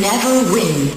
Never win.